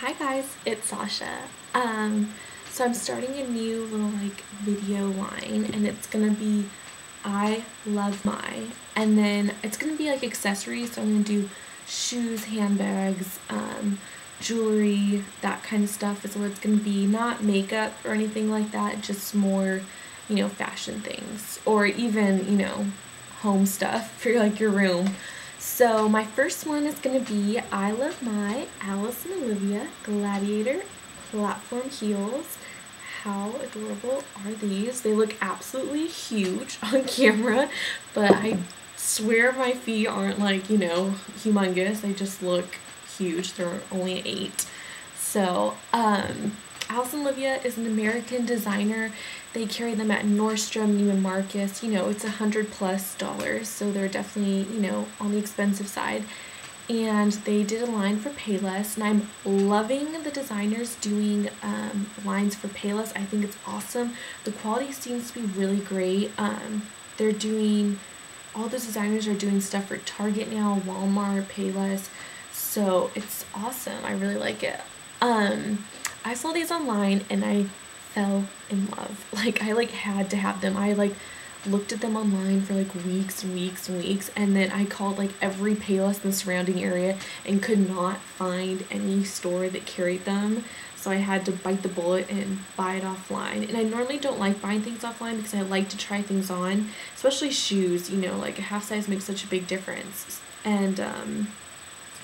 Hi guys, it's Sasha. Um, so I'm starting a new little like video line and it's gonna be I love my and then it's gonna be like accessories so I'm gonna do shoes, handbags, um, jewelry, that kind of stuff is what it's gonna be. Not makeup or anything like that, just more, you know, fashion things or even, you know, home stuff for like your room. So my first one is going to be I Love My Alice and Olivia Gladiator Platform Heels. How adorable are these? They look absolutely huge on camera, but I swear my feet aren't like, you know, humongous. They just look huge. They're only eight. So, um, Alice and Olivia is an American designer. They carry them at Nordstrom, Neiman Marcus. You know, it's a hundred plus dollars, so they're definitely, you know, on the expensive side. And they did a line for Payless, and I'm loving the designers doing um, lines for Payless. I think it's awesome. The quality seems to be really great. Um, they're doing, all the designers are doing stuff for Target now, Walmart, Payless. So it's awesome. I really like it. Um, I saw these online and I fell in love. Like I like had to have them. I like looked at them online for like weeks and weeks and weeks and then I called like every Payless in the surrounding area and could not find any store that carried them. So I had to bite the bullet and buy it offline. And I normally don't like buying things offline because I like to try things on, especially shoes, you know, like a half size makes such a big difference. And um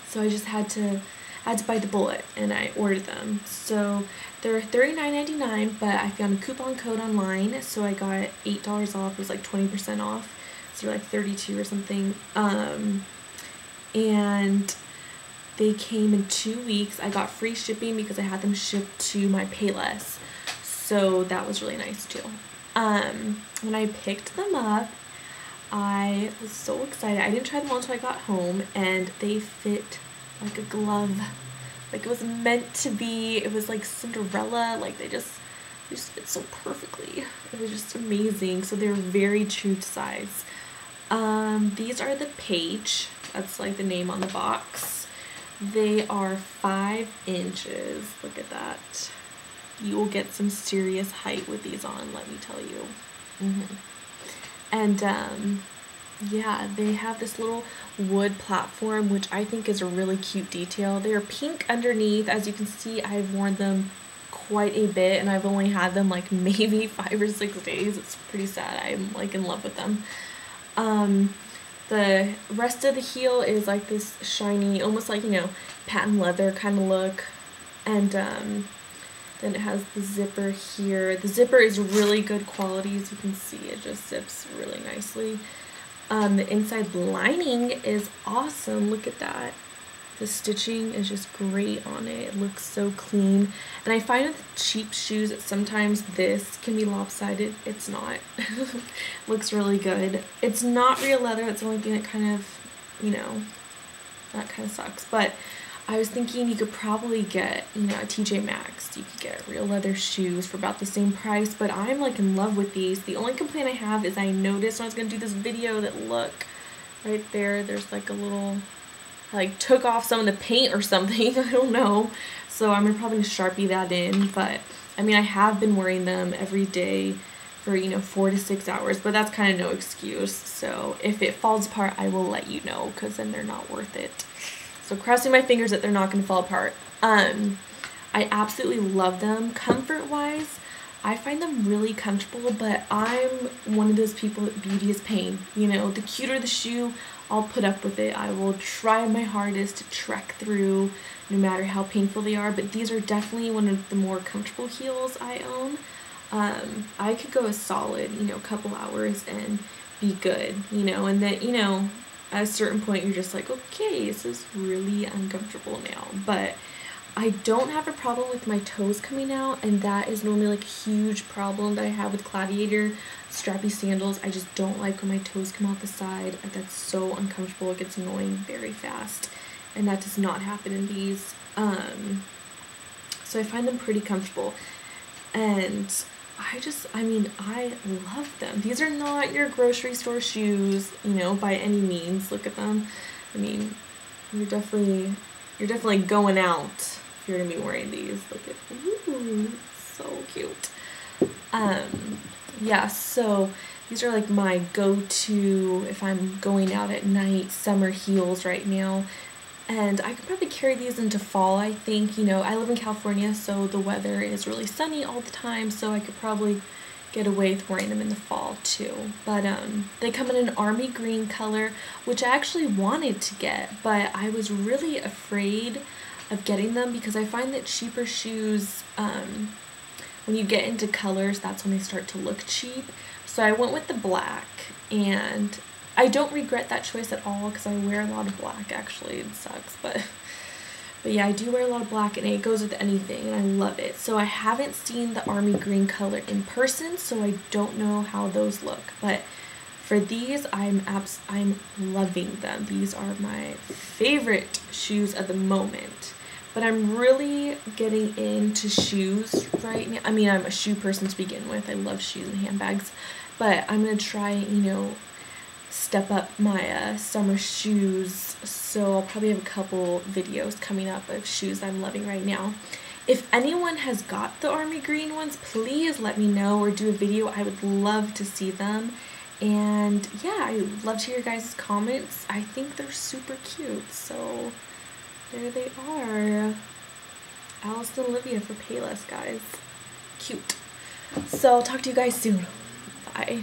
so I just had to Had to bite the bullet and I ordered them. So they're $39.99, but I found a coupon code online, so I got $8 off. It was like 20% off. So like 32 or something. Um, and they came in two weeks. I got free shipping because I had them shipped to my Payless. So that was really nice too. Um, when I picked them up, I was so excited. I didn't try them on until I got home, and they fit like a glove. Like it was meant to be. It was like Cinderella. Like they just they just fit so perfectly. It was just amazing. So they're very true to size. Um, these are the Paige. That's like the name on the box. They are five inches. Look at that. You will get some serious height with these on, let me tell you. Mm -hmm. And um, yeah, they have this little wood platform, which I think is a really cute detail. They are pink underneath. As you can see, I've worn them quite a bit and I've only had them like maybe five or six days. It's pretty sad. I'm like in love with them. Um, the rest of the heel is like this shiny, almost like, you know, patent leather kind of look. And um, then it has the zipper here. The zipper is really good quality. As you can see, it just zips really nicely. Um, the inside lining is awesome. Look at that. The stitching is just great on it. It looks so clean. And I find with cheap shoes that sometimes this can be lopsided. It's not. looks really good. It's not real leather. That's the only thing that kind of, you know, that kind of sucks. But I was thinking you could probably get, you know, TJ Maxx. You could get real leather shoes for about the same price, but I'm like in love with these. The only complaint I have is I noticed when I was going to do this video that look, right there, there's like a little, I like took off some of the paint or something, I don't know. So I'm going to probably Sharpie that in, but I mean, I have been wearing them every day for, you know, four to six hours, but that's kind of no excuse. So if it falls apart, I will let you know because then they're not worth it. So crossing my fingers that they're not going to fall apart. Um, I absolutely love them. Comfort-wise, I find them really comfortable, but I'm one of those people that beauty is pain. You know, the cuter the shoe, I'll put up with it. I will try my hardest to trek through no matter how painful they are, but these are definitely one of the more comfortable heels I own. Um, I could go a solid, you know, couple hours and be good, you know, and then, you know, at a certain point you're just like, okay, this is really uncomfortable now. But I don't have a problem with my toes coming out, and that is normally like a huge problem that I have with Gladiator strappy sandals. I just don't like when my toes come out the side. That's so uncomfortable. It gets annoying very fast, and that does not happen in these. Um, so I find them pretty comfortable. And I just, I mean, I love them. These are not your grocery store shoes, you know, by any means. Look at them. I mean, you're definitely, you're definitely going out if you're gonna be wearing these. Look at ooh, so cute. Um, yeah, so these are like my go-to if I'm going out at night summer heels right now. And I could probably carry these into fall, I think. You know, I live in California, so the weather is really sunny all the time, so I could probably get away with wearing them in the fall too. But um, they come in an army green color, which I actually wanted to get, but I was really afraid of getting them because I find that cheaper shoes, um, when you get into colors, that's when they start to look cheap. So I went with the black and I don't regret that choice at all because I wear a lot of black actually. It sucks, but but yeah, I do wear a lot of black and it goes with anything and I love it. So I haven't seen the army green color in person, so I don't know how those look. But for these, I'm abs I'm loving them. These are my favorite shoes at the moment. But I'm really getting into shoes right now. I mean, I'm a shoe person to begin with. I love shoes and handbags. But I'm going to try, you know, step up my uh, summer shoes. So I'll probably have a couple videos coming up of shoes I'm loving right now. If anyone has got the army green ones please let me know or do a video. I would love to see them. And yeah I love to hear your guys comments. I think they're super cute. So there they are. Alice and Olivia for Payless guys. Cute. So I'll talk to you guys soon. Bye